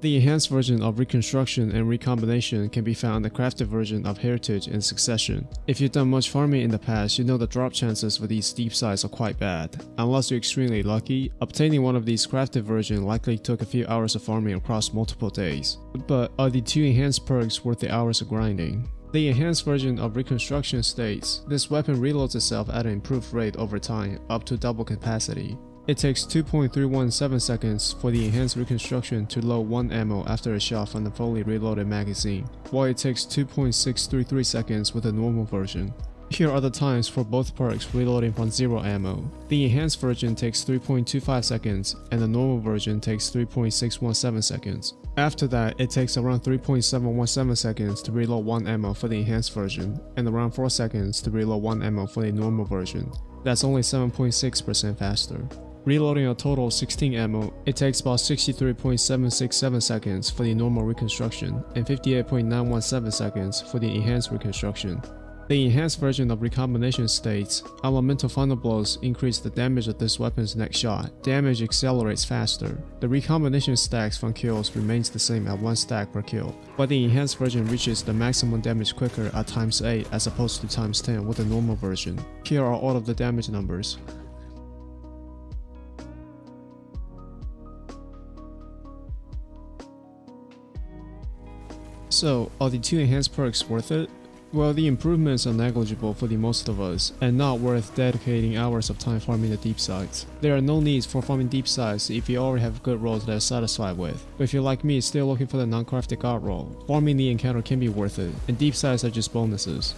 The enhanced version of Reconstruction and Recombination can be found in the crafted version of Heritage and Succession. If you've done much farming in the past, you know the drop chances for these deepsights are quite bad. Unless you're extremely lucky, obtaining one of these crafted version likely took a few hours of farming across multiple days. But are the two enhanced perks worth the hours of grinding? The enhanced version of Reconstruction states, this weapon reloads itself at an improved rate over time, up to double capacity. It takes 2.317 seconds for the enhanced reconstruction to load one ammo after a shot from the fully reloaded magazine, while it takes 2.633 seconds with the normal version. Here are the times for both perks reloading from zero ammo. The enhanced version takes 3.25 seconds and the normal version takes 3.617 seconds. After that, it takes around 3.717 seconds to reload one ammo for the enhanced version and around 4 seconds to reload one ammo for the normal version. That's only 7.6% faster. Reloading a total of 16 ammo, it takes about 63.767 seconds for the normal reconstruction and 58.917 seconds for the enhanced reconstruction. The enhanced version of Recombination states, Elemental Final Blows increase the damage of this weapon's next shot. Damage accelerates faster. The recombination stacks from kills remains the same at 1 stack per kill, but the enhanced version reaches the maximum damage quicker at times 8 as opposed to times 10 with the normal version. Here are all of the damage numbers. So, are the two enhanced perks worth it? Well, the improvements are negligible for the most of us, and not worth dedicating hours of time farming the deepsights. There are no needs for farming deepsights if you already have good rolls that are satisfied with. But if you're like me still looking for the non-crafted god roll, farming the encounter can be worth it, and deepsights are just bonuses.